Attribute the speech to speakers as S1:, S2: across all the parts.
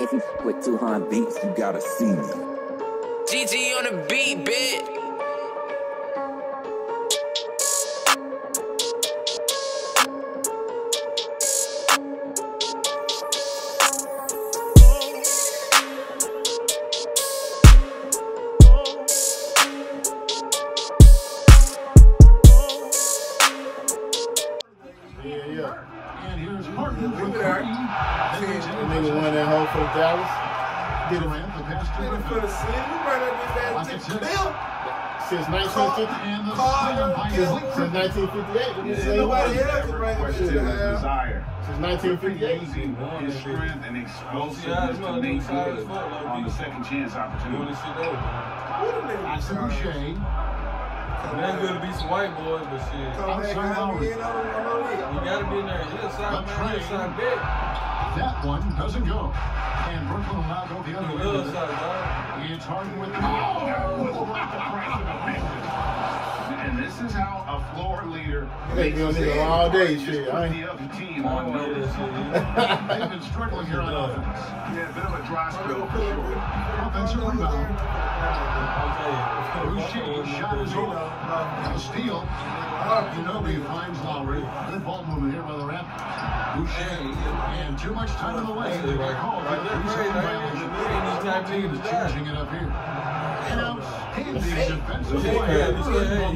S1: If you with 2hun Beatz, you gotta see me.
S2: GG on the beat, bitch.
S3: Since 1950.
S4: And the
S5: Carter,
S4: slam by
S3: Since 1958. When you say
S5: Nobody
S3: what?
S5: else can bring
S6: Question
S5: this
S6: is
S5: shit out.
S6: desire.
S3: Since 1958.
S6: Using his strength and explosiveness to make good on the second chance opportunity.
S5: What a nigga
S4: Axel
S5: trying to
S4: Boucher.
S7: It ain't good to be some white boys, but shit.
S5: Come back and have me in on the- on the
S7: You gotta be in there. He a side man, he a side bet.
S4: That one doesn't go. And Brooklyn will now go the other way.
S7: little
S4: with it.
S7: side, dog.
S4: It's Harden with the oh!
S6: And this is how a floor leader
S3: makes it all day shit. I ain't...
S6: the other team on notice.
S4: They've been struggling here on offense.
S6: Yeah, a bit of a dry spell for sure.
S4: Offensive rebound.
S7: I'll.
S4: Boucher shot is over. And a steal. Ginobili finds Lowry. Good ball movement here by the Raptors. And too much time in the lane. They got called for
S7: Like,
S4: the
S7: that's
S4: three-second
S7: crazy.
S4: violation.
S7: They ain't these type of niggas
S4: Teams
S7: to die.
S4: changing it up here. An
S7: he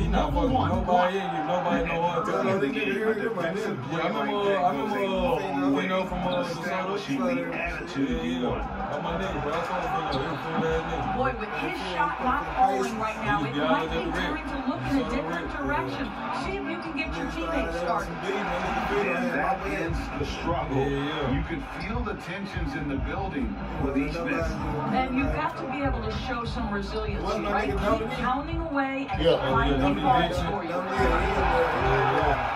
S7: not fucking
S4: one.
S7: nobody in, give nobody no hard
S6: Early
S7: time.
S6: in the game, a defensive
S7: Yeah,
S6: play
S7: I remember, I remember,
S6: a long
S7: you know, from uh,
S6: in
S7: DeSoto.
S6: establishing the
S7: Yeah,
S6: attitude
S7: yeah.
S6: want.
S7: That's my nigga, bro. I told him, he a cool ass nigga.
S8: Boy, with his shot not falling right now, it might be time to look in a different direction. See if you can get your teammates started.
S6: And that is the struggle.
S7: Yeah, yeah.
S6: You can feel the tensions in the building with each miss.
S8: And you've got to be able to show some resiliency,
S5: Well, my
S8: right? Keep pounding away and
S3: Yeah.
S7: Oh, yeah,
S8: falls
S7: Dixon.
S8: for you.
S7: Yeah,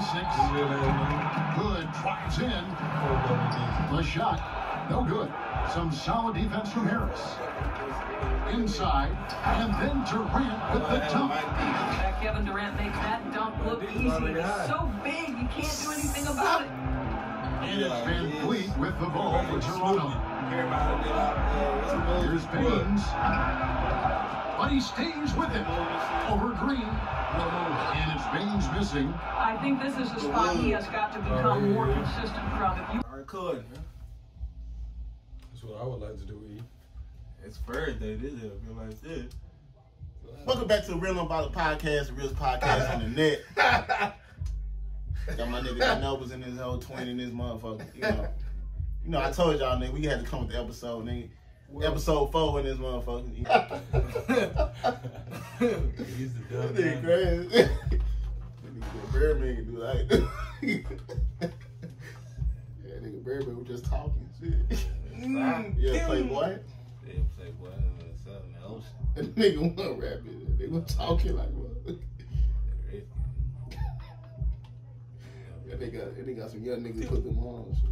S4: six.
S7: yeah.
S4: Good. Drives in. The shot. No good. Some solid defense from Harris. Inside. And then Durant with the dunk.
S8: Kevin Durant makes that dunk look easy. It's so big, you can't do anything about it.
S4: And it's VanVleet with the ball for Toronto. Here's Barnes. But he stays with it. Over Green. And it's Barnes missing.
S8: I think this is a spot he has got to become more consistent from. If you
S5: Could.
S7: That's what I would like to do, E.
S5: It's birthday. This is feel like this.
S3: Welcome back to the Real Unbothered Podcast, the Real Podcast on the net. Got my nigga that Nobles in his whole twin in this motherfucker. You know, you know, I told y'all nigga we had to come with the episode, nigga. Episode four in this motherfucker.
S7: He's the
S3: That
S7: dumb
S3: nigga
S7: man.
S3: crazy. That nigga Birdman can do like. yeah, nigga Birdman was just talking shit. Yeah, Playboy.
S5: Yeah, Playboy and something else.
S3: That nigga wasn't rapping. They was talking like what? Yeah, they got they got some young niggas put them on. and Shit.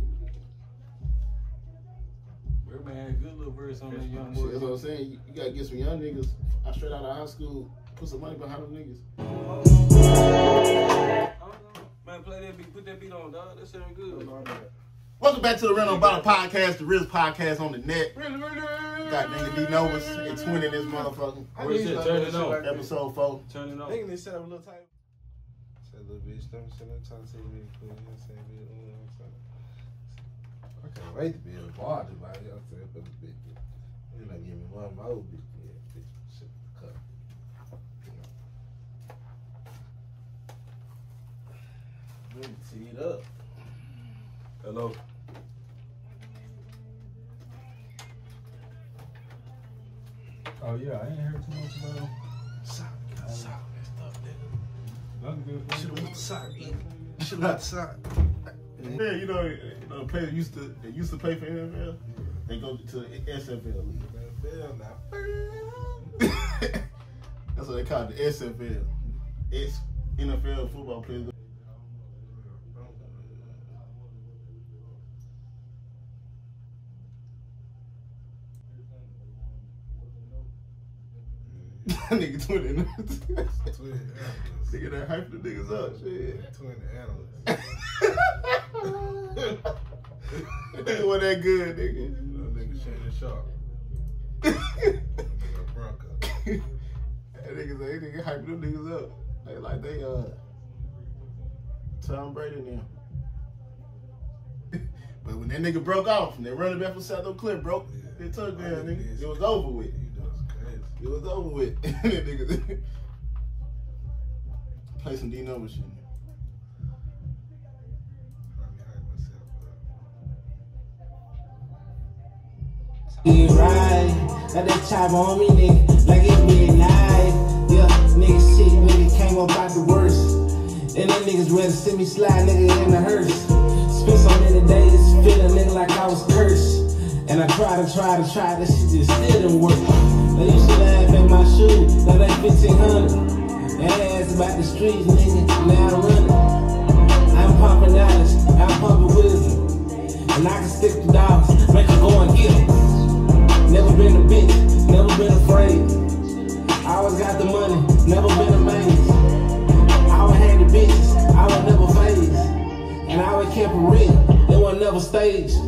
S7: Birdman had a good little verse on that young
S3: Shit, that's what. I'm saying. You, you gotta get some young niggas I straight out of high school. Put some money behind them niggas.
S7: Man, play that beat, put that beat on, dog. That sound good.
S3: Welcome back to the Real Unbothered Podcast, the Riz Podcast on the net. Got nigga D Nobles and twin in this motherfucker.
S7: What is? Turn it on.
S3: Episode four.
S7: Turn it on.
S5: think they set up a little type. Said little bitch, me send them time to me. What I'm saying? You know what I'm saying? I can't wait to be in the bar tonight. I'm saying, but the bitch, you know, give me one of my old bitch. Yeah, bitch, shit, cut. You know. Really tee it up.
S7: Hello. Oh yeah, I ain't heard too much about him.
S5: Sock, Should have went sock. Should have to.
S3: Yeah, you know, you know, players used to used to play for NFL. They go to the SFL league.
S5: NFL.
S3: That's what they call it, the SFL. It's NFL football players. nigga twin.
S5: Twin analyst.
S3: nigga that hype the niggas up. Shit.
S5: Twin analyst.
S3: Wasn't that good, nigga.
S5: That nigga Shannon Sharpe. Bronco.
S3: That niggas, they nigga hype them niggas up. They like they uh Tom Brady now. but when that nigga broke off and they running back from South Cliff broke
S5: Yeah.
S3: his touchdown,
S5: Oh,
S3: nigga. It was over with. It was over with. that play some D number shit.
S9: Get right, that chop on me, nigga, like it midnight. Yeah, nigga shit really came up out the worst. And them niggas to see me slide, nigga, in the hearse. Spent so many days feeling nigga like I was cursed. And I try to try to try, this shit just didn't work. They used to laugh at my shoes, now that 1500. And ass about the streets, nigga, now I'm running. I'm pumping knowledge, I'm pumping wisdom. And I can stick the dogs, make her go and get 'em. Never been a bitch, never been afraid. I always got the money, never been amazed. I always had the bitches, I was never phased. And I always kept it real, they were never staged.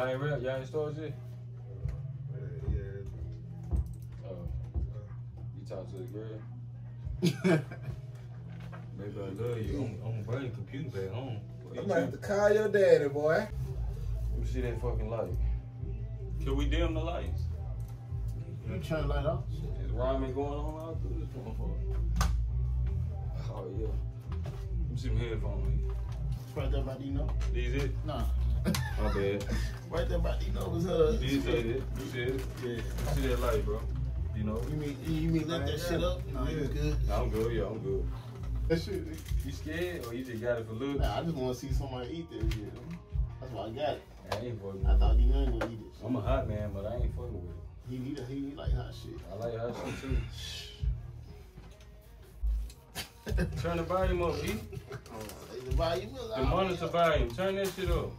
S7: Y'all ain't real. Y'all ain't stores yet.
S5: Yeah, yeah.
S7: Oh, you talk to the girl. Maybe I love you. I'm, I'm gonna bring the computer back home.
S5: I'm gonna have to call your daddy, boy.
S7: Let me see that fucking light. Can we dim the lights?
S3: You turn the light off?
S7: Is rhyming going on out through this motherfucker? Oh yeah. Let me see them headphones.
S3: It's right there by D number.
S7: These it?
S3: Nah.
S7: My bad.
S3: Right there by D Nobles, uh.
S7: These say it. You see it?
S3: Yeah.
S7: You see that light, bro? You know?
S3: You mean you mean let that shit up? Nah, you good.
S7: Nah, I'm good. Yeah, I'm good.
S3: That shit.
S7: You scared or you just got it for looks?
S3: Nah, I just want to see somebody eat this shit. That's why I got it.
S7: I ain't fucking
S3: I
S7: with
S3: thought
S7: it.
S3: D nine would eat it.
S7: I'm a hot man, but I ain't fucking with it.
S3: He eat he eat like hot shit.
S7: I like hot shit too. Turn the volume up, E.
S3: The volume is
S7: The
S3: out.
S7: monitor volume. Turn that shit up.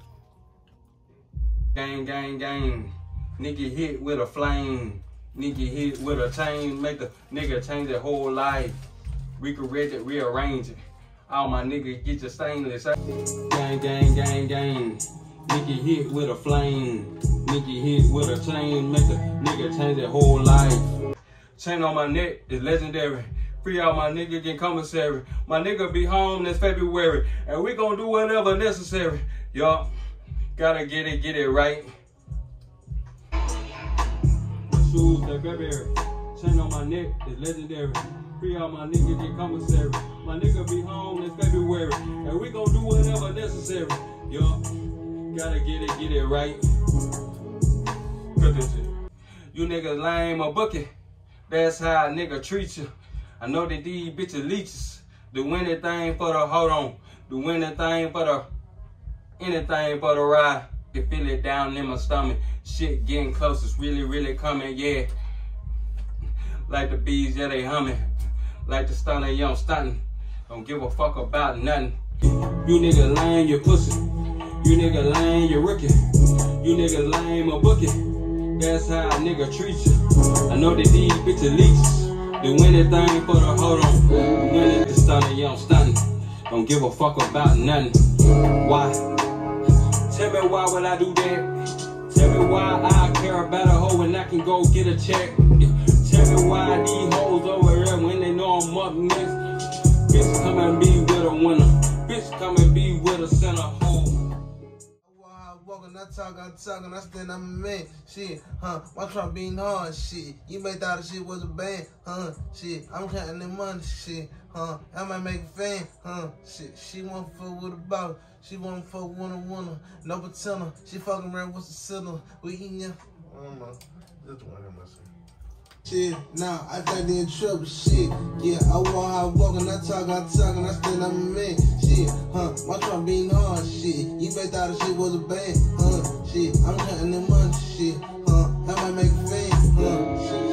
S7: Gang, gang, gang. Nigga hit with a flame. Nigga hit with a chain. Make a nigga change their whole life. Recorrect it, rearrange it. All my nigga get your stainless. Gang, gang, gang, gang. Nigga hit with a flame. Nigga hit with a chain. Make a nigga change their whole life. Chain on my neck is legendary. Free out my nigga get commissary. My nigga be home this February. And we gonna do whatever necessary. Y'all gotta get it, get it right. My shoes that Burberry. Chain on my neck is legendary. Free all my niggas get commissary. My nigga be home this February. And we gonna do whatever necessary. Y'all gotta get it, get it right. You niggas lame or bookie. That's how a nigga treat you. I know that these bitches leeches. Do anything for the hold on. Do anything for the anything for the ride. You feel it down in my stomach. Shit getting close. It's really, really coming. Yeah. Like the bees, yeah, they humming. Like the stunner, young stunting. Don't give a fuck about nothing. You nigga lame, you pussy. You nigga lame, you rookie. You nigga lame, a bookie. That's how a nigga treat you. I know that these bitches leeches. Do anything for the hold on. Do anything stunning, young stunting. Don't give a fuck about nothing. Why? Tell me why would I do that? Tell me why I care about a hoe when I can go get a check. Tell me why these hoes over there when they know I'm up next. Bitch come and be with a winner. Bitch come and be with a center hoe.
S9: Walking, I talk, I talking, I stand, I'm a man. Shit, huh? My trunk being hard, shit. You may thought the shit was a band, huh? Shit, I'm counting the money, shit, huh? I might make a fan, huh? Shit, she want fuck with a boss. She want fuck with a winner. No pretender. She fucking around with the sinner. We eating ya.
S5: I don't know. Just one of myself.
S9: Shit, nah, I they in trouble. Shit, yeah, I walk, I walk, and I talk, I talk, and I stand, I'm man. Shit, huh? My trunk being hard. Shit, you may thought the shit was a band, huh? Shit, I'm counting the money. Shit, huh? I might make a fan, huh? Shit,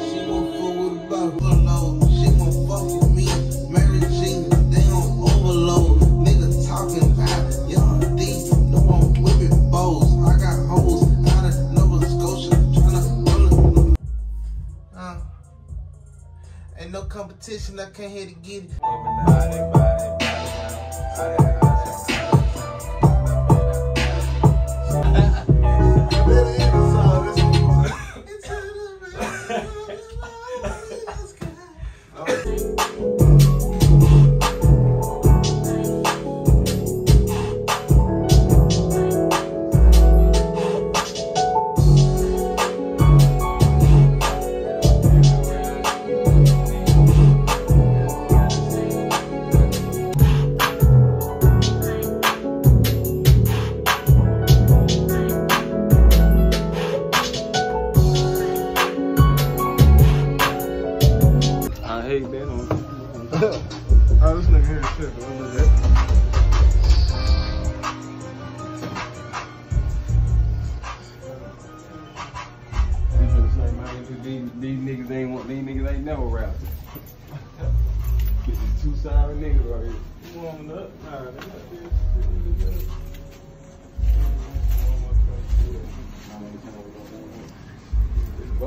S9: competition. I
S5: came here to get it.
S7: Hey,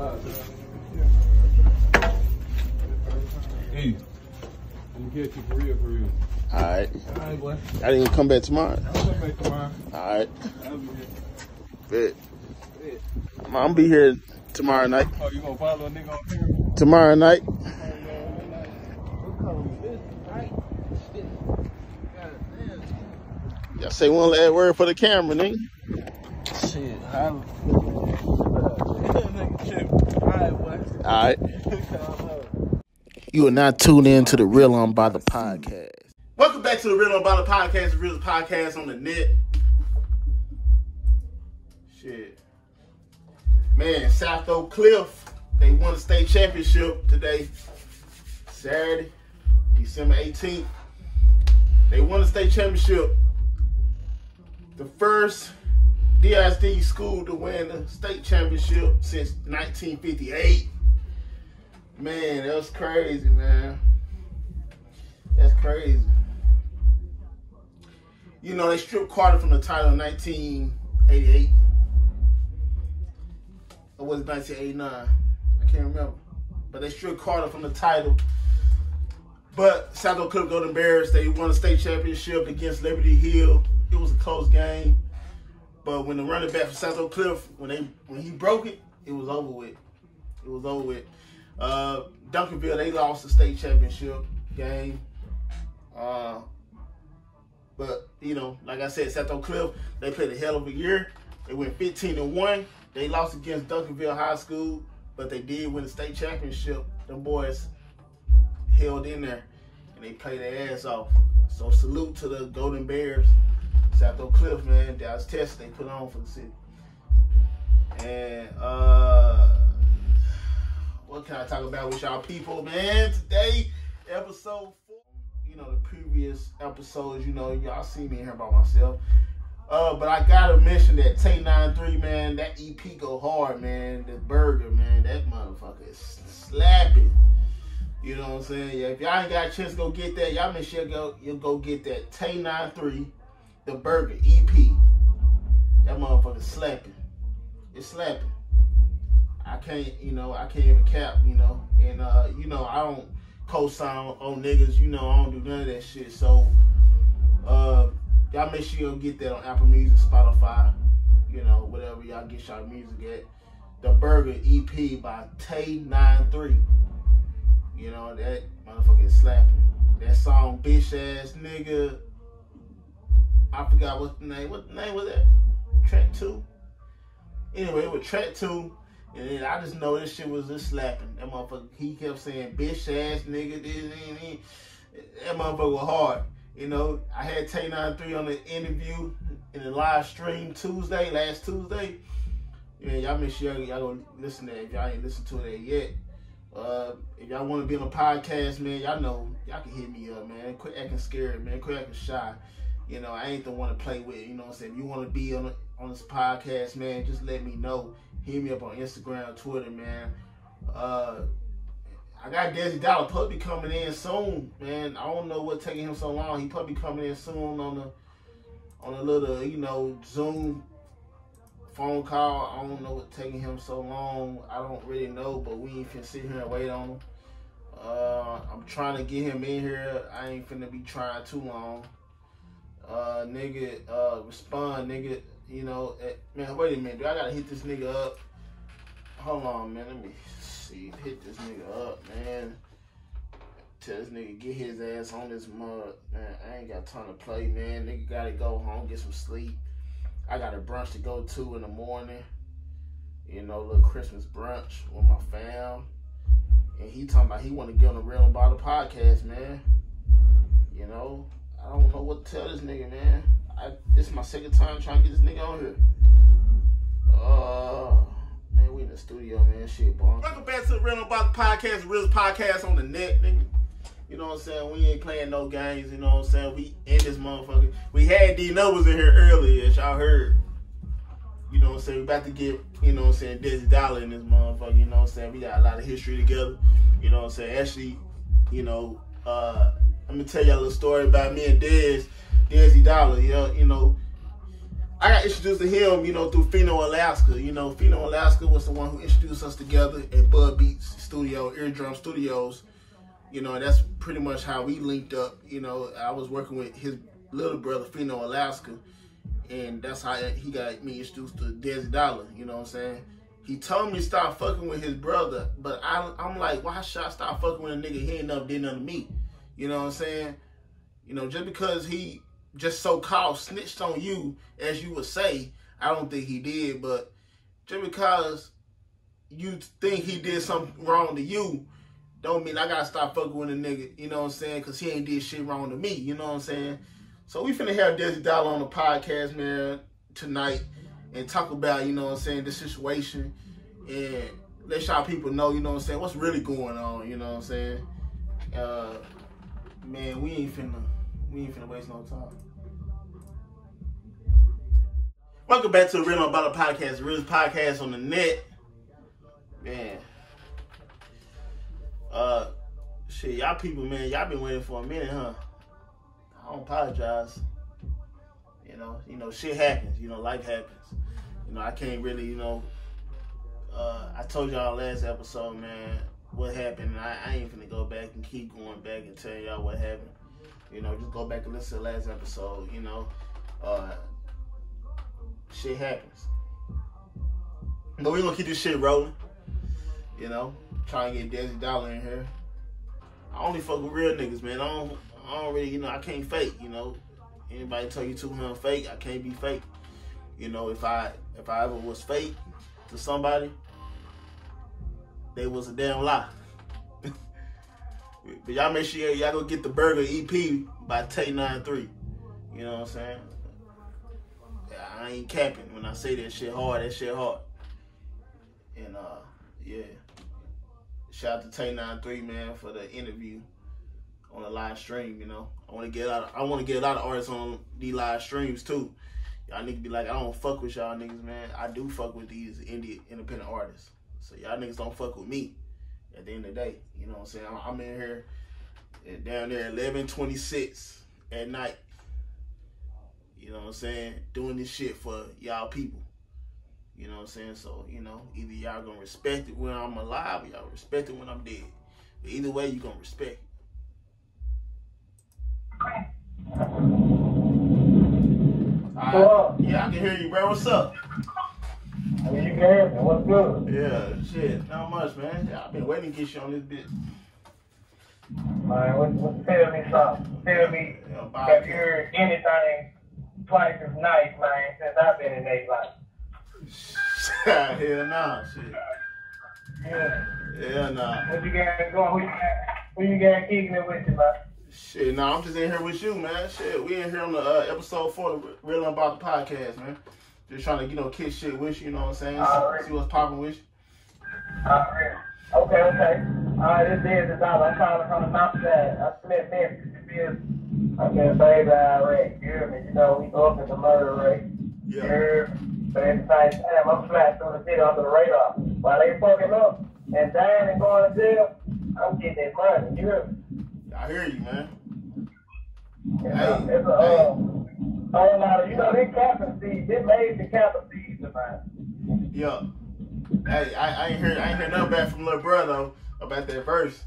S7: I'm gonna get you for real, for real.
S3: All right.
S5: All right, boy.
S3: I didn't come back tomorrow.
S5: I'll come back tomorrow.
S3: All right.
S7: I'll be here.
S3: Bet. I'm gonna be here tomorrow night.
S7: Oh, you gonna follow a nigga on camera?
S3: Tomorrow night. Y'all say one last word for the camera, nigga.
S5: Shit, holla. Nigga tripping. All right, boy.
S3: All right. You are not tuned in to the Real Unbothered podcast. Welcome back to the Real Unbothered podcast, the real podcast on the net. Shit. Man, South Oak Cliff, they won the state championship today, Saturday, December 18th. They won the state championship. The first DSD school to win the state championship since 1958. Man, that was crazy, man. That's crazy. You know, they stripped Carter from the title in 1988. Or was it 1989? I can't remember. But they stripped Carter from the title. But Oak Cliff Golden Bears, they won the state championship against Liberty Hill. It was a close game. But when the running back for South Oak Cliff, when they when he broke it, it was over with. It was over with. Uh, Duncanville, they lost the state championship game. Uh, but you know, like I said, Oak Cliff, they played a hell of a year. They went 15 to one. They lost against Duncanville High School, but they did win the state championship. Them boys held in there and they played their ass off. So salute to the Golden Bears. Oak Cliff, man. Was test they put on for the city. And uh what can I talk about with y'all people, man? Today, episode four. You know, the previous episodes, you know, y'all see me here by myself. Uh, but I gotta mention that Tay 93, man, that EP go hard, man. The burger, man, that motherfucker is slapping. You know what I'm saying? Yeah, if y'all ain't got a chance to go get that, y'all make sure you go you go get that Tay 93, the burger EP. That motherfucker slapping. It's slapping. I can't, you know, I can't even cap, you know, and uh, you know, I don't co-sign on niggas, you know, I don't do none of that shit. So, uh, y'all make sure you get that on Apple Music, Spotify, you know, whatever y'all get y'all music at. The Burger EP by Tay 93. You know, that motherfucker is slapping. That song, bitch ass nigga. I forgot what the name. What the name was that? Track two. Anyway, it was track two. And then I just know this shit was just slapping. That motherfucker, he kept saying, bitch ass nigga, this, and. That motherfucker was hard. You know, I had Tay 93 on the interview in the live stream Tuesday, last Tuesday. Yeah, y'all make sure y'all go listen to that if y'all ain't listened to it yet. Uh, if y'all want to be on a podcast, man, y'all know y'all can hit me up, man. Quit acting scared, man. Quit acting shy. You know, I ain't the one to play with. You know what I'm saying? If you want to be on on this podcast, man, just let me know. Hit me up on Instagram, Twitter, man. Uh, I got Dezy$Dolla probably coming in soon, man. I don't know what taking him so long. He probably coming in soon on the on a little, you know, Zoom phone call. I don't know what taking him so long. I don't really know, but we ain't finna sit here and wait on him. Uh, I'm trying to get him in here. I ain't finna be trying too long. Uh, nigga, uh, respond, nigga. You know, eh, man. Wait a minute. Do I gotta hit this nigga up? Hold on, man. Let me see. Hit this nigga up, man. Tell this nigga get his ass on this mud, man. I ain't got time to play, man. Nigga gotta go home, get some sleep. I got a brunch to go to in the morning. You know, little Christmas brunch with my fam. And he talking about he want to get on the Real Unbothered podcast, man. You know, I don't know what to tell this nigga, man. I, this is my second time trying to get this nigga on here. Uh, man, we in the studio, man. Shit, boy. Welcome back to the Real and Unbothered podcast, the realest podcast on the net, nigga. You know what I'm saying? We ain't playing no games, you know what I'm saying? We in this motherfucker. We had D Nobles in here earlier, as y'all heard. You know what I'm saying? We about to get, you know what I'm saying, Dezy$Dolla in this motherfucker, you know what I'm saying? We got a lot of history together. You know what I'm saying? Actually, you know, uh, let me tell y'all a little story about me and Dez, Dezy$Dolla, yeah, you know. I got introduced to him, you know, through Fino Alaska. You know, Fino Alaska was the one who introduced us together at Bud Beats Studio, Eardrum Studios. You know, that's pretty much how we linked up. You know, I was working with his little brother, Fino Alaska, and that's how he got me introduced to Dezy$Dolla. You know what I'm saying? He told me to stop fucking with his brother, but I, I'm like, why should I stop fucking with a nigga he ain't never did nothing to me? You know what I'm saying? You know, just because he just so called snitched on you, as you would say, I don't think he did, but just because you think he did something wrong to you, don't mean I gotta stop fucking with a nigga, you know what I'm saying? Because he ain't did shit wrong to me, you know what I'm saying? So we finna have Dezy$Dolla on the podcast, man, tonight and talk about, you know what I'm saying, the situation and let y'all people know, you know what I'm saying, what's really going on, you know what I'm saying? Uh, man, we ain't finna, we ain't finna waste no time. Welcome back to the Real Unbothered Podcast, the realest podcast on the net. Man. Uh, shit, y'all people, man, y'all been waiting for a minute, huh? I don't apologize. You know, you know, shit happens. You know, life happens. You know, I can't really, you know. Uh, I told y'all last episode, man, what happened. I, I ain't finna go back and keep going back and tell y'all what happened. You know, just go back and listen to the last episode. You know, uh, shit happens. But we gonna keep this shit rolling. You know, try and get Dezy$Dolla in here. I only fuck with real niggas, man. I don't, I don't really, you know, I can't fake. You know, anybody tell you to I'm fake, I can't be fake. You know, if I if I ever was fake to somebody, they was a damn lie. But y'all make sure y'all go get the burger EP by Tay 93. You know what I'm saying? I ain't capping when I say that shit hard. That shit hard. And uh, yeah. Shout out to Tay 93 man for the interview on the live stream. You know, I want to get out. I want to get a lot of artists on these live streams too. Y'all niggas be like, I don't fuck with y'all niggas, man. I do fuck with these indie independent artists. So y'all niggas don't fuck with me. At the end of the day, you know what I'm saying? I'm, I'm in here eh, down there 11:26 at night. You know what I'm saying? Doing this shit for y'all people. You know what I'm saying? So, you know, either y'all gonna respect it when I'm alive or y'all respect it when I'm dead. But either way, you gonna respect it.
S10: Hello?
S3: Yeah, I can hear you, bro. What's up?
S10: I mean, you can hear me. What's good?
S3: Yeah, shit. Not much, man. Yeah, I've been waiting to get you on this bit.
S10: Man, what, what, tell me something. Tell me,
S3: Yeah,
S10: have you heard anything twice as nice, man, since I've been in their life?
S3: Hell nah, shit.
S10: Yeah.
S3: Hell nah.
S10: What you got going? Who you got, who you got kicking it with you, man?
S3: Shit, nah, I'm just in here with you, man. Shit, we in here on the uh, episode four of Real Unbothered Podcast, man. Just trying to, you know, kick shit with you, you know what I'm saying?
S10: Alright.
S3: See what's popping with you.
S10: Alright. Okay, okay. Alright, this is the dollar. I'm calling from the mountain. I submit Memphis. Because I've been baby Iraq. You hear me? You know, we go up at the murder rate. You
S3: Yeah.
S10: hear me? But at the same time, I'm flat through the city under the radar. While they fucking up and dying and going to jail, I'm getting that money. You hear me?
S3: I hear you, man.
S10: It's
S3: Hey,
S10: a, it's a uh, lot of, you know, they capping seeds. They made the capping seeds, man.
S3: Yeah. Hey, I, I ain't hear I ain't hear nothing back from little bro though about that verse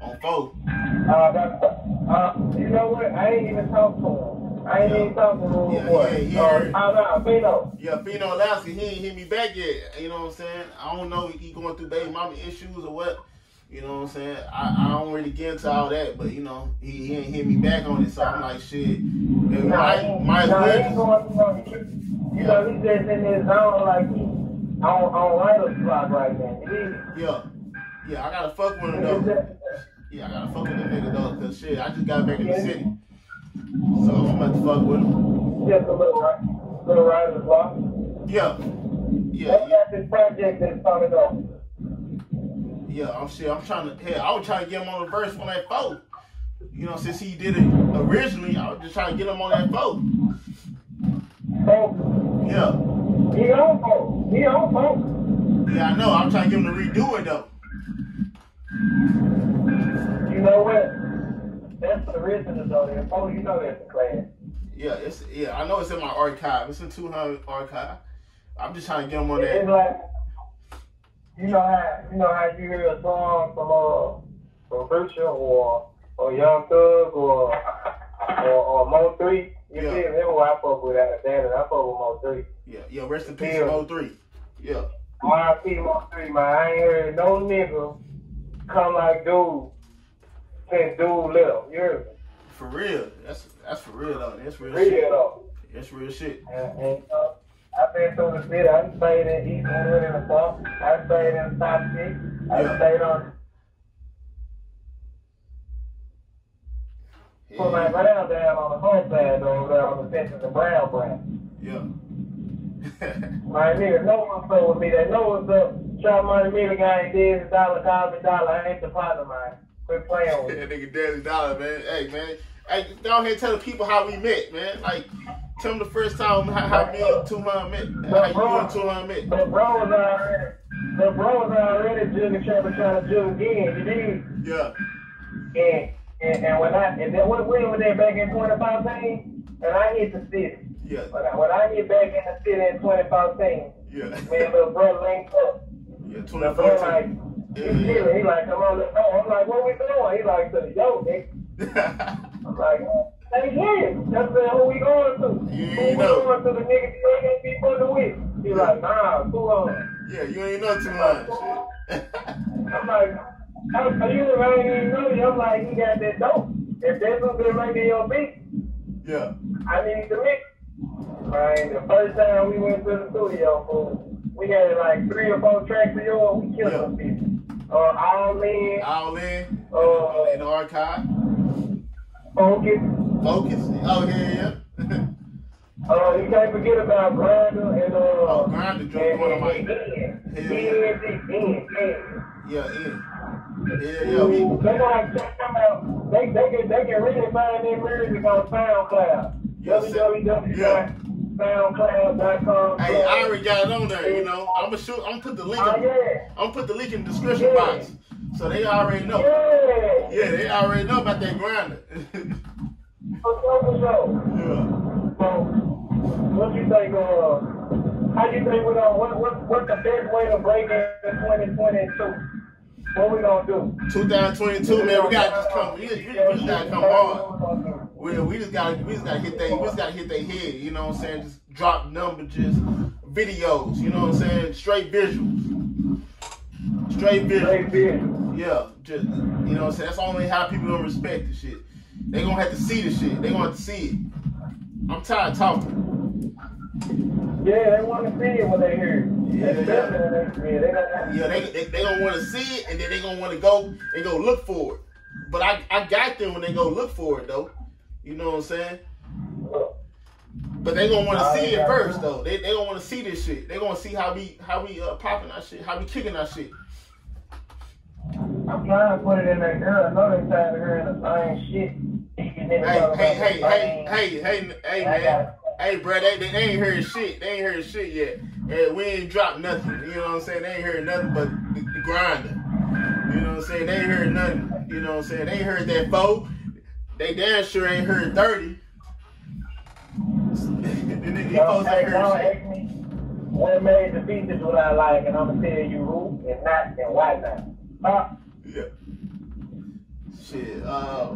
S3: on four.
S10: Uh, that's, uh, you know what? I ain't even talked to him. I ain't
S3: Yeah.
S10: even talked to him.
S3: Yeah,
S10: boy.
S3: yeah, he
S10: uh,
S3: heard.
S10: oh, no, Pino.
S3: Yeah, Fino Alaska, he ain't hit me back yet. You know what I'm saying? I don't know if he going through baby mama issues or what. You know what I'm saying? I, I don't really get into all that, but you know, he, he ain't hit me back on it, so I'm like, shit. It
S10: Nah,
S3: might,
S10: he,
S3: might as
S10: nah, he ain't
S3: well.
S10: going, you know, he, you know, he just in his zone like he on, on writer's block right now. He,
S3: Yeah. Yeah, I gotta fuck with him though. Yeah, I gotta fuck with the nigga though, cause shit, I just got back in the city. So I'm about to fuck with him.
S10: just a little, right, little writer's block.
S3: Yeah.
S10: They
S3: Yeah, yeah,
S10: got this project that's coming up.
S3: yeah, I'm shit. I'm trying to hell, I was trying to get him on the verse on that foe. You know, since he did it originally, I was just trying to get him on that foe.
S10: So,
S3: Yeah.
S10: he on phone. He on phone.
S3: Yeah, I know. I'm trying to get him to redo it though.
S10: You know what? That's the original though. There. Oh, you know that's the class.
S3: Yeah, it's yeah. I know it's in my archive. It's in 200 archive. I'm just trying to get him on
S10: It's
S3: that.
S10: like you know how you know how you hear a song from uh from Future or or Young Thug or or, or Mo3. You
S3: Yeah.
S10: see, that's who I fuck with out of that, I fuck with Mo3.
S3: Yeah, yeah. Rest in peace, Mo3. Yeah,
S10: R.I.P. Mo3, man. I ain't heard no nigga come like dude since dude left. You heard me?
S3: for real. That's that's for real though. That's real,
S10: Real
S3: shit.
S10: though.
S3: That's real shit.
S10: And, and uh, I've been through the city. I stayed in Eastwood in the park. I stayed in South Six. I
S3: Yeah.
S10: stayed on put my ground down on the home side over there on the fences of the Brown Brand.
S3: yeah.
S10: My niggas know what's up with me. They know what's up. Shot money me the guy did a dollar, dollar, dollar. I ain't the partner, man. Quit playing with me.
S3: that nigga Daddy Dollar, man. Hey, man. Hey, ahead and tell the people how we met, man. Like, tell them the first time how, how me and 2hun met. How you and 2hun met.
S10: The bro was already, the bro was already jugging, trying to try to jug again. You dig?
S3: Yeah,
S10: And, and, and when I, and then when, when was that back in 2015? And I hit the city.
S3: yeah,
S10: When I, when I hit back in the city in 2015,
S3: yeah.
S10: me and little brother linked up.
S3: Yeah,
S10: The bro like,
S3: 2014.
S10: he,
S3: Yeah,
S10: he, like, come on, let's go. I'm like, what we doing? He like, to the yo, nigga. I'm like, hey, yeah. That's uh, who we going to.
S3: You
S10: who we
S3: know.
S10: going to the nigga you ain't be fucking with. He like, nah, too long.
S3: yeah, you ain't know too much.
S10: I'm like, how, how you I ain't even know you. I'm like, he got that dope. If that's what's been making your beat,
S3: yeah,
S10: I need the mix. Right, the first time we went to the studio, fool, we had like three or four tracks of yours. We killed
S3: Yeah.
S10: them people. Uh, all in,
S3: all in
S10: Uh,
S3: in the archive.
S10: focus.
S3: Focus. Oh yeah, yeah.
S10: Uh, you can't forget about Grinder and uh.
S3: Oh, Grinder dropped one of my-
S10: yeah, and, and,
S3: yeah, in. Yeah, yeah.
S10: They gonna have to check them out. They they can they can really find their music on SoundCloud.
S3: Yes, sir.
S10: www.soundcloud.com.
S3: hey, I already got it on there. You know, I'm gonna shoot. I'm gonna put the link.
S10: Oh
S3: In,
S10: yeah.
S3: I'm gonna put the link in the description
S10: Yeah.
S3: box, so they already know.
S10: Yeah.
S3: Yeah, they already know about that grinder.
S10: For sure, for sure.
S3: yeah.
S10: So, what you think? Uh, how you think we gonna what what what's the best way to break in 2022? What we gonna do?
S3: 2022, man. We gotta just come. We, we, just gotta come hard. We, we just gotta we just gotta hit they we just gotta hit their head. You know what I'm saying? Just drop numbers, just videos. You know what I'm saying? Straight visuals. Straight
S10: Straight
S3: visuals. Yeah, just you know what I'm saying. That's only how people don't respect the shit. They gonna have to see the shit. They gonna have to see it. I'm tired of talking.
S10: Yeah, they want to see it when they hear it.
S3: Yeah,
S10: Especially when they, yeah, they don't want
S3: they they, gonna want to see it, and then they gonna want to go and go look for it. But I I got them when they go look for it though. You know what I'm saying? But they gonna want to see it first though. They they gonna want to see this shit. They gonna see how we how we uh popping our shit, how we kicking our shit.
S10: I'm trying to put it in there, girl. I know they tired of hearing the same shit.
S3: Hey hey hey hey hey hey hey man. Hey bro, they, they, they ain't heard shit. They ain't heard shit yet. And we ain't dropped nothing. You know what I'm saying? They ain't heard nothing but the, the grinder. You know what I'm saying? They ain't heard nothing. You know what I'm saying? They ain't heard that four. They damn sure ain't heard 30. the nigga, he
S10: Don't
S3: supposed to
S10: hey,
S3: heard shit.
S10: what made the features what I like, and I'm gonna tell you who and not and why not. Huh?
S3: Yeah. shit. Uh,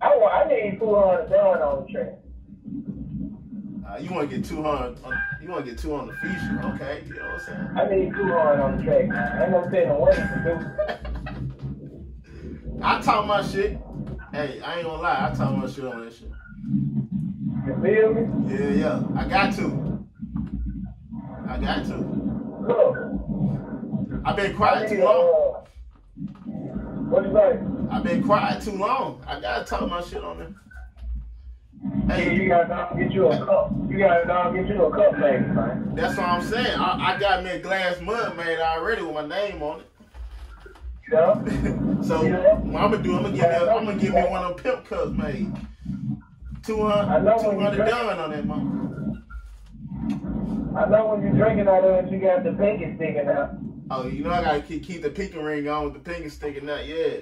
S10: I. I need two hundred done on the track.
S3: You want to get two hundred? You want to get 200 on the feature? Okay, you know what I'm saying.
S10: I need two hundred on the track. Man. Ain't no saying what to do.
S3: I talk my shit. Hey, I ain't gonna lie. I talk my shit on that shit.
S10: You feel me?
S3: Yeah, yeah. I got to. I got to.
S10: Look,
S3: I've been quiet too long.
S10: uh, What you say?
S3: I've been quiet too long. I gotta talk my shit on there.
S10: Hey, you gotta go get you a cup. You gotta go get you a cup, baby, man.
S3: That's what I'm saying. I, I got me a glass mug made already with my name on it.
S10: Yeah.
S3: So what I'm gonna do, I'm gonna give me, a, I'm gonna give me one of them pimp cups made. 200,
S10: I know when you
S3: 200
S10: drink-
S3: done on that mother.
S10: I know when you're drinking out of it, you got the pinky sticking out.
S3: Oh, you know I gotta keep, keep the pinky ring on with the pinky sticking out. Yeah.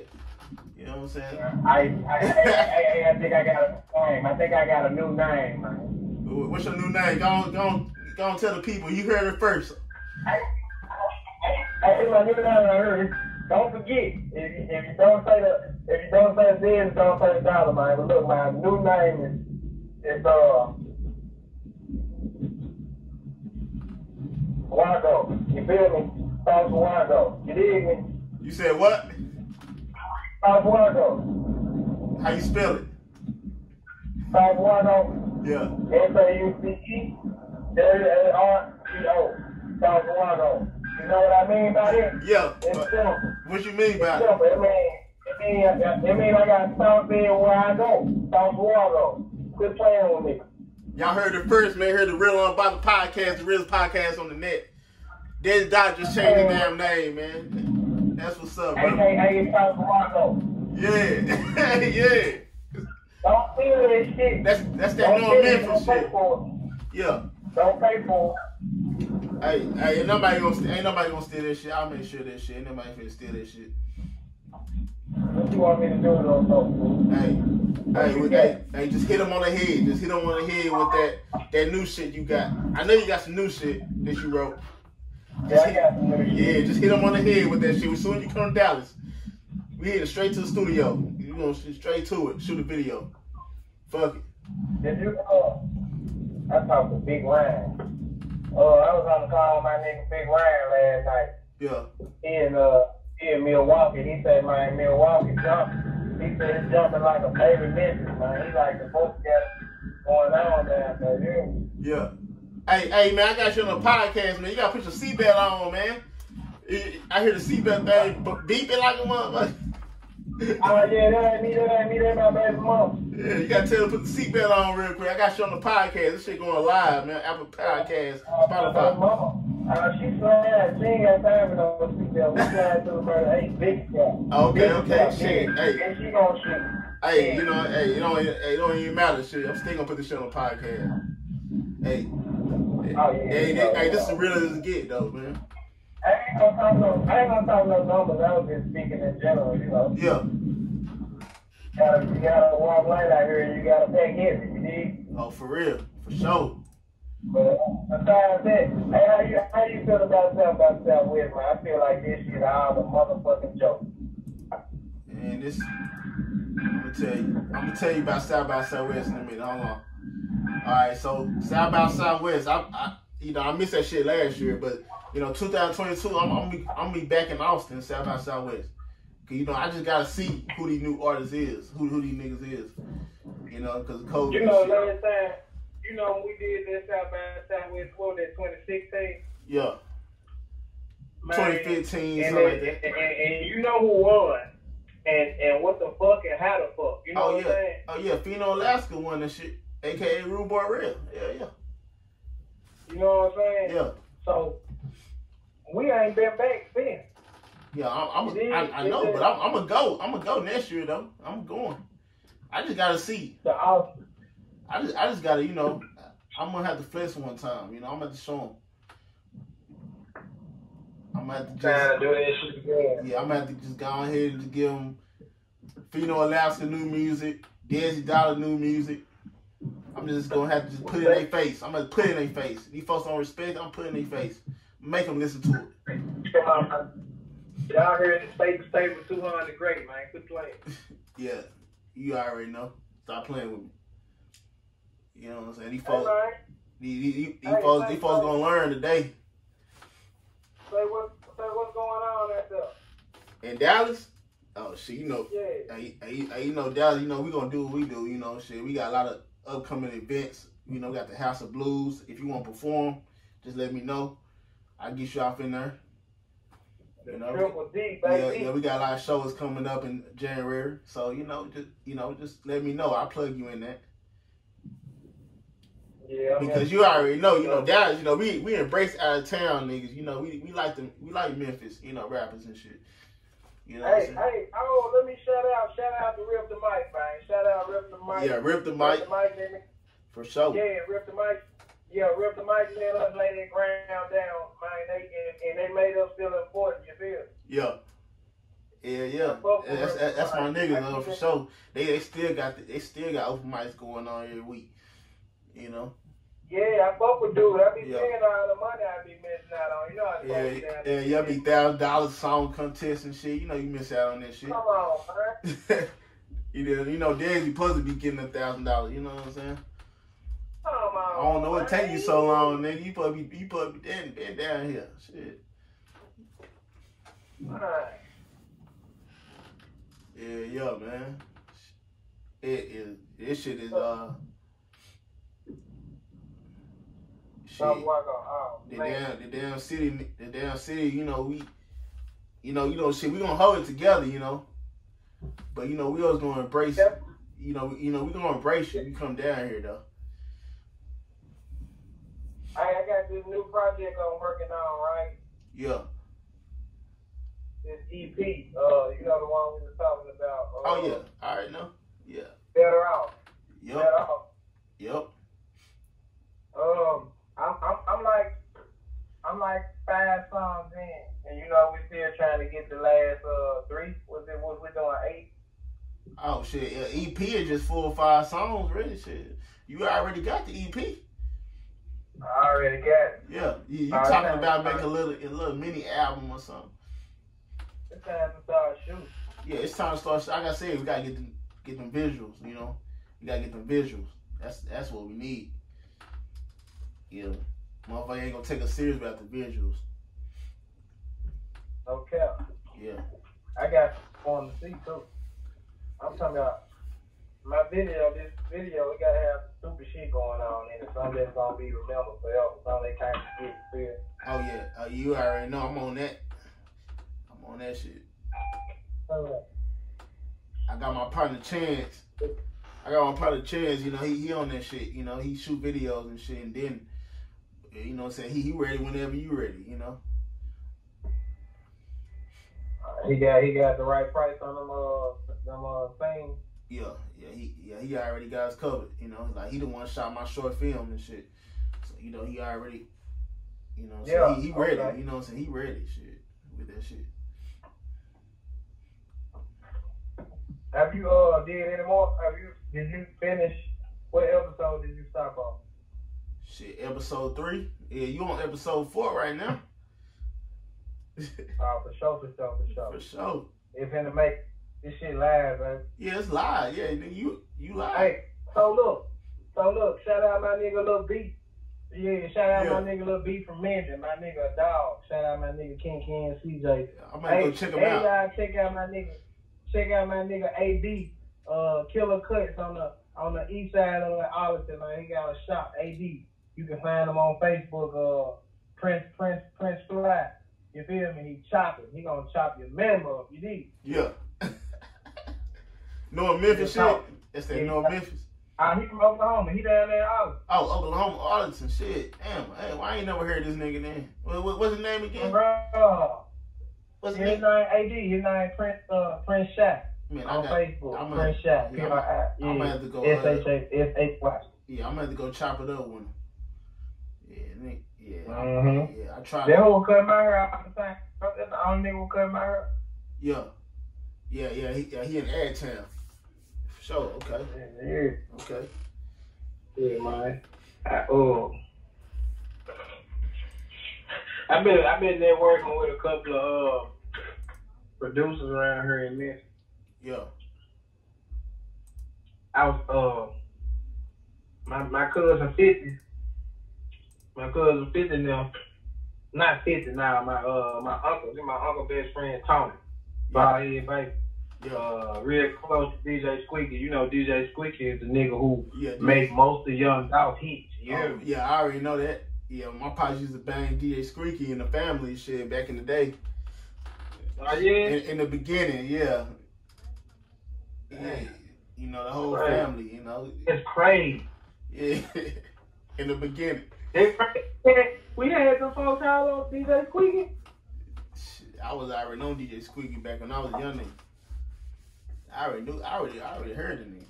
S3: You know what I'm saying?
S10: I, I, I, I, I think I got a name. I think I got a new name, man.
S3: What's your new name? Go on, go on, go on tell the people. You heard it first.
S10: Hey, my new name I heard. Don't forget, if if you don't say the if you don't say the biz, don't say the dollar, man. But look, my new name is is uh Wago. You feel me? South Wago. You dig me?
S3: You said what?
S10: South
S3: How you spell it?
S10: Wago.
S3: Yeah.
S10: S A U C E W A R C O. South You know what I mean by that?
S3: Yeah.
S10: It's simple.
S3: what you mean by
S10: It's
S3: it?
S10: simple. It mean, it mean, I got- it mean I got Bend where I go. South Quit playing with me.
S3: Y'all heard it first, man. Heard the real on about the podcast, the real podcast on the net. Dot just changed the damn name, man. That's what's up, bro.
S10: AKA South Wago.
S3: Yeah, yeah.
S10: Don't feel this shit.
S3: That's that's that
S10: Don't
S3: North
S10: feel it.
S3: Memphis
S10: Don't pay
S3: shit.
S10: for
S3: Yeah.
S10: it. Don't pay for
S3: Hey, hey, ain't nobody gonna ain't nobody gonna steal this shit. I'll make sure that shit. Ain't nobody gonna steal this shit.
S10: What you want me to do with those folks?
S3: Hey, hey, with, hey, hey, just hit him on the head. Just hit him on the head with that that new shit you got. I know you got some new shit that you wrote.
S10: Yeah, I got some new shit.
S3: Yeah, just hit him on the head with that shit. As soon as you come to Dallas, we hit it straight to the studio. You gonna straight to it. Shoot a video. Fuck it.
S10: Did you uh, I talked to Big Ryan. Uh, I was on the call with my nigga Big Ryan last night.
S3: Yeah.
S10: He in uh he in Milwaukee. He said man Milwaukee jump. He said it's jumping like a baby Memphis, man. He like the both got going on down there. You
S3: Yeah. Hey, hey, man, I got you on the podcast, man. You gotta put your seatbelt on, man. I hear the seatbelt thing beeping like a motherfucker.
S10: Oh yeah, that ain't me, that ain't me, that my baby mom.
S3: Yeah, you gotta tell her to put the seatbelt on real quick. I got you on the podcast. This shit going live, man. Apple Podcast,
S10: My
S3: Spotify.
S10: mama. Uh, she slid. She ain't got time for no seatbelt. We slide to the bird. Hey, big shot.
S3: Okay,
S10: Big
S3: okay, shit. Hey.
S10: And she gonna shoot.
S3: Hey, you know, hey, it don't, hey, it don't even matter. Shit, I'm still gonna put this shit on the podcast. Hey,
S10: yeah.
S3: Oh, hey, hey, hey, this is real as it get, though, man.
S10: I ain't gonna talk no. I ain't gonna talk no numbers. I was just speaking in general. You know.
S3: Yeah.
S10: You you gotta walk light out here. You gotta pack heavy. You need.
S3: Oh, for real, for sure.
S10: But besides that, hey, how you how you feel about South by Southwest, man? I feel like this shit all the motherfucking joke.
S3: And this, gonna tell you, I'm gonna tell you about South by Southwest in a minute. Hold on. All right, so South by Southwest, I, I, you know, I missed that shit last year, but you know, 2022, I'm, I'm, be, I'm gonna be back in Austin, South by Southwest. Cause you know, I just gotta see who these new artists is, who who these niggas is. You know, cause of COVID.
S10: You
S3: and
S10: know, last time, you know, when we did this South by Southwest quote in 2016.
S3: Yeah.
S10: Man,
S3: 2015,
S10: and,
S3: something
S10: then-
S3: like that.
S10: And, and, and you know who won, and and what the fuck and how the fuck. You know
S3: oh
S10: what
S3: yeah,
S10: I'm saying?
S3: oh yeah, Fino Alaska won that shit, aka Boy Real. Yeah, yeah,
S10: You know what I'm saying?
S3: yeah.
S10: So we ain't been back since.
S3: Yeah, I'm, I'm
S10: It is-
S3: I, I know, but I'm, I'm gonna go. I'm gonna go next year though. I'm going. I just gotta see.
S10: The.
S3: I just, I just gotta, you know, I'm gonna have to flex one time. You know, I'm gonna have to show them. I'm gonna have to just,
S10: Trying to do this shit again.
S3: yeah, I'm gonna have to just go ahead and just give them Fino Alaska new music, Dezy$Dolla new music. I'm just gonna have to just put it in their face. I'm gonna put it in their face. These folks don't respect. I'm putting in their face. Make them listen to it.
S10: Come on, man. Y'all heard the state state with 200 great, man. Quit playing.
S3: Yeah, you already know. Stop playing with me. You know what I'm saying? These folks, these, these, these folks, these folks gonna learn today.
S10: Say what? Say what's going on out there?
S3: In Dallas, oh shit, you know,
S10: Yeah.
S3: hey, hey, hey, you know Dallas, you know we gonna do what we do. You know, shit, we got a lot of upcoming events. You know, we got the House of Blues. If you want to perform, just let me know. I get you off in there. You know,
S10: Triple D,
S3: yeah, yeah, we got a lot of shows coming up in January. So you know, just you know, just let me know. I'll plug you in that.
S10: Yeah.
S3: Because you already know, you know, Dallas, you know, we we embrace out of town niggas. You know, we we like them we like Memphis, you know, rappers and shit. You know
S10: Hey, hey, oh, let me shout out, shout out to Rip the Mic, man. Shout out Rip the Mic.
S3: Yeah, Rip the
S10: Rip
S3: Mic.
S10: the Mic, nigga.
S3: For sure.
S10: Yeah, Rip the Mic. Yeah, Rip the Mic let us lay that ground down, man. They and, and they made us feel important. You feel?
S3: Yeah. Yeah, yeah. That's, that's, that's my niggas, though, for sure. They they still got the, they still got open mics going on every week. You know?
S10: Yeah, I fuck with dude. I be
S3: Yeah.
S10: seeing all the money I be missing out on. You know
S3: Yeah,
S10: fuck down
S3: yeah,
S10: there.
S3: yeah, be thousand dollars song contest and shit. You know you miss out on that shit.
S10: Come on, man.
S3: you know, you know, supposed to be getting a thousand dollars. You know what I'm saying?
S10: Come on.
S3: I don't know what take you so long, nigga. You be, you be been, been down here. Shit.
S10: All right.
S3: Yeah, yeah, man. It is. This shit is uh. Shit.
S10: Stop working. Oh,
S3: The damn, the damn city, the damn city. You know we, you know, you know, shit. We gonna hold it together, you know. But you know, we always gonna embrace.
S10: Yep.
S3: You know, you know, we gonna embrace you. You come down here though.
S10: Hey, I got this new project I'm working on, right?
S3: Yeah.
S10: This EP. Uh, you know the one we were talking about. Uh,
S3: Oh yeah. All right, now. Yeah.
S10: Better off.
S3: Yep.
S10: Better off.
S3: Yep.
S10: Um, I'm, I'm, I'm like, I'm like five songs in, and you know we're still trying to get the last uh three. Was it? Was we doing eight?
S3: Oh shit. Yeah. EP is just four or five songs, really. Shit. You already got the EP.
S10: I already got it.
S3: Yeah. You, you
S10: All
S3: talking about making a little, a little mini album or something?
S10: It's time to start shooting.
S3: Yeah, it's time to start. Like I said, we gotta get them, get them visuals. You know, we gotta get them visuals. That's that's what we need. Yeah, motherfucker ain't gonna take us serious about the visuals.
S10: Okay.
S3: Yeah,
S10: I got on the seat too. I'm talking about my video. This video, we gotta have stupid shit going on in it. Something that's gonna be remembered forever. Something they can't forget. Feel?
S3: Oh yeah, uh, you already know I'm on that. I'm on that shit. I got my partner Chance. I got my partner Chance. You know, he he on that shit. You know, he shoot videos and shit, and then you know what I'm saying he he ready whenever you ready. You know.
S10: He got he got the right price on them uh them uh things.
S3: Yeah, yeah, he yeah he already got us covered. You know, like he the one shot my short film and shit. So you know he already, you know, so
S10: Yeah,
S3: he, he ready.
S10: okay.
S3: You know, what I'm saying he ready. Shit with that shit.
S10: Have you uh did any more? Have you did you finish? What episode did you stop on?
S3: Shit, episode three. Yeah, you on episode four right now.
S10: Uh, for sure, for sure, for sure.
S3: For sure.
S10: It's gonna make this shit live, man.
S3: Yeah, it's live. Yeah, nigga, you you live.
S10: Hey, so look, so look, shout out my nigga Lil B. Yeah, shout out
S3: Yeah.
S10: my nigga Lil B from Mansion, my nigga Dog. Shout out my nigga King Ken CJ.
S3: I'm gonna
S10: hey,
S3: go check him
S10: hey,
S3: out.
S10: y'all check out my nigga, check out my nigga AD, uh, Killer Cuts on the on the east side of Arlington. Man, he got a shop, AD. You can find him on Facebook, uh, Prince Prince Prince Fly. You feel me? He chopping. He gonna chop your man up. You need.
S3: Yeah. North Memphis shit. That's that North Memphis.
S10: Ah, he from Oklahoma. He down there in Arlington.
S3: Oh, Oklahoma, Arlington, shit. Damn, hey, why I ain't never heard this nigga name? What, what, what's his name again?
S10: Bro,
S3: What's
S10: his
S3: his
S10: name? AD. His name Prince uh Prince Shaq.
S3: Man, I
S10: on
S3: got-
S10: Facebook.
S3: I'm
S10: Prince Shaq.
S3: yeah,
S10: P R I
S3: I'm gonna have to go,
S10: S H A S H Y.
S3: Yeah, I'm gonna have to go chop it up with him. Yeah, nigga, yeah,
S10: Mhm.
S3: yeah. I tried.
S10: That who cut my hair all the time. That's the only nigga who cut my hair.
S3: Yeah, yeah, yeah. He, yeah, he in Ad Town. For sure. Okay.
S10: Yeah,
S3: Okay.
S10: yeah, man. I, oh. I've been I've been there working with a couple of uh producers around here in Memphis.
S3: Yeah.
S10: I was uh my my cousin fifty. My cousin fifty now. Not fifty now, my uh my uncle, my uncle best friend Tony. Bald head baby. Uh real close to DJ Squeaky. You know DJ Squeaky is the nigga who
S3: Yeah,
S10: make most of Young Dolph hits. You
S3: Oh, yeah, I already know that. Yeah, my pops used to bang DJ Squeaky in the family shit back in the day.
S10: Oh yeah?
S3: In, in the beginning, yeah. Yeah. You know, the whole family, you know.
S10: It's crazy.
S3: Yeah. in the beginning.
S10: We had them folks out on DJ Squeaky.
S3: I was already known DJ Squeaky back when I was young. I already knew I already I already heard the nigga.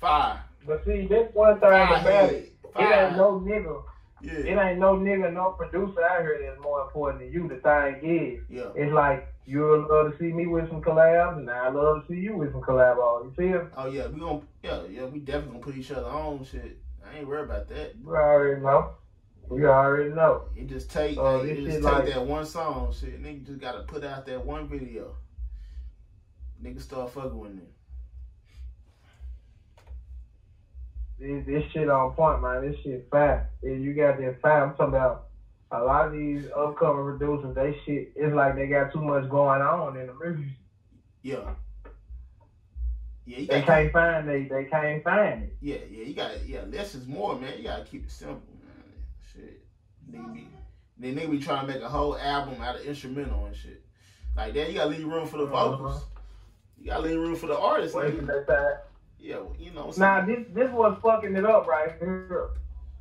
S3: Fire.
S10: But see, this one thing about it. It ain't no nigga.
S3: Yeah.
S10: It ain't no nigga, no producer out here that's more important than you. The thing is,
S3: Yeah.
S10: it's like you'll love to see me with some collabs, and I love to see you with some collab. on. You feel?
S3: Oh yeah, we gonna yeah, yeah, we definitely gonna put each other on shit. I ain't worried about that.
S10: You already know. You already know.
S3: It just take
S10: uh,
S3: hey, just take
S10: like-
S3: that one song shit. Nigga just gotta put out that one video. Nigga start fucking with it.
S10: This, this shit on point, man. This shit fat. If you got that fat, I'm talking about a lot of these upcoming producers. They shit. It's like they got too much going on in the music.
S3: Yeah. Yeah,
S10: They can't find they. They can't find it.
S3: Yeah, yeah, you got yeah, less is more, man. You gotta keep it simple. Shit. Be then they be trying to make a whole album out of instrumental and shit. Like that, you gotta leave room for the vocals.
S10: Uh-huh.
S3: You gotta leave room for the artists.
S10: Wasting
S3: nigga.
S10: their time.
S3: Yeah, you know.
S10: Nah, this this was fucking it up right here.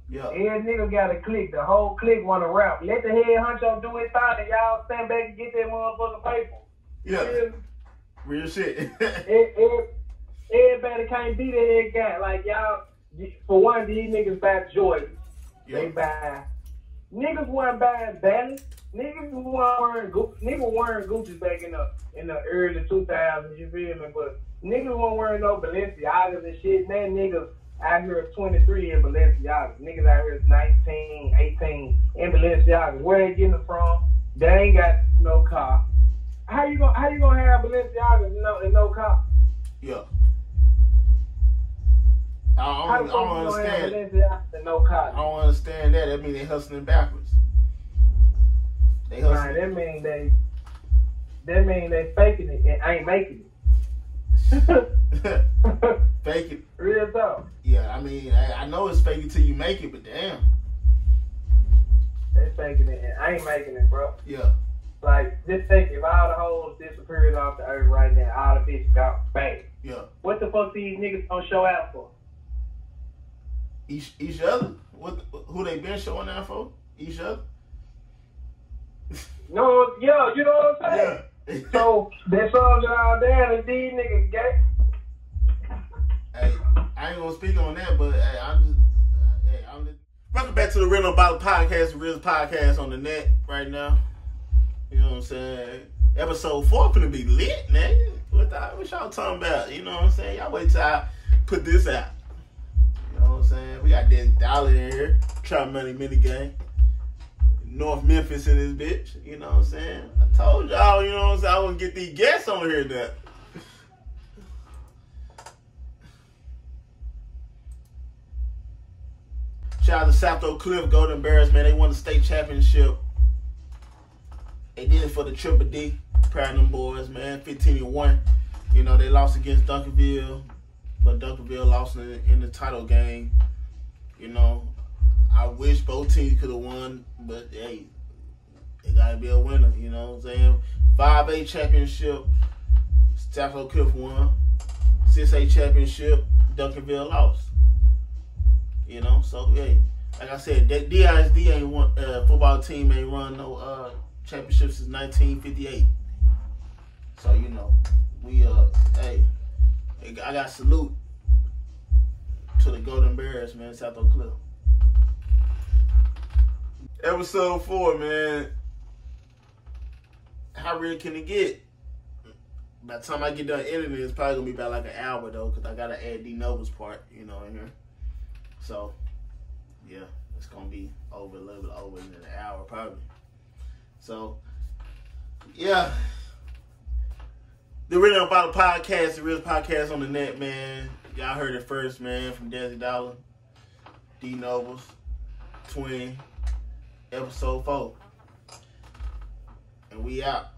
S3: yeah,
S10: Every nigga got a click. The whole clique want to rap. Let the head honcho do his thing, and y'all stand back and get that motherfucking paper.
S3: yeah, real shit.
S10: It, it, everybody can't be the head guy. Like y'all, for one, these niggas back Jordan. They buy. Niggas weren't buying Balance. Niggas weren't wearing Gu- niggas wearing Gucci back in the in the early 2000s. You feel me? But niggas weren't wearing no Balenciagas and shit. Man, niggas out here is 23 in Balenciagas. Niggas out here is 19, 18 in Balenciagas. Where they getting it from? They ain't got no car. How you gonna how you gonna have Balenciagas and no and no car?
S3: yeah. I don't, I don't understand.
S10: No
S3: I don't understand that. That mean they hustling backwards. They hustling.
S10: that mean they that mean they faking it and ain't making it.
S3: Fake it.
S10: Real talk.
S3: Yeah, I mean, I, I know it's fake it till you make it, but damn.
S10: They faking it and ain't making it, bro.
S3: Yeah,
S10: Like, just think if all the hoes disappeared off the earth right now, all the bitches got bang.
S3: yeah.
S10: What the fuck these niggas gonna show out for?
S3: Each each other. What who they been showing that for? Each other.
S10: No, yeah, you know what I'm saying?
S3: Yeah.
S10: So, that songs are all down and these niggas gay.
S3: Hey, I ain't gonna speak on that, but hey, I'm just, uh, hey, I'm just. Welcome back to the Real Unbothered Podcast, the Real Podcast on the net right now. You know what I'm saying? Episode four finna be lit, man. What, the, what y'all talking about? You know what I'm saying? Y'all wait till I put this out. I'm saying? We got this dollar in here, Trap Money Mini Game. North Memphis in this bitch. You know what I'm saying? I told y'all, you know what I'm saying? I wouldn't get these guests on here now. Shout out to Oak Cliff Golden Bears, man. They won the state championship. They did it for the Triple D. Proud them boys, man. 15 and 1. You know, they lost against Duncanville, but Duncanville lost in, in the title game. You know, I wish both teams could have won, but hey, it gotta be a winner, you know what I'm saying? 5A championship, South Oak Cliff won. 6A championship, Duncanville lost. You know, so hey, like I said, that DISD ain't uh, football team ain't run no uh championship since 1958. So you know, we uh hey, I got salute to the Golden Bears, man, South Oak Cliff. Episode four, man. How real can it get? By the time I get done editing, it's probably gonna be about like an hour though, cause I gotta add D Nobles' part, you know, in here. So, yeah, it's gonna be over a little bit over in an hour probably. So, yeah, The Real Unbothered Podcast, the real podcast on the net, man. Y'all heard it first, man, from Dezy$Dolla, D Nobles, Twin, episode four. And we out.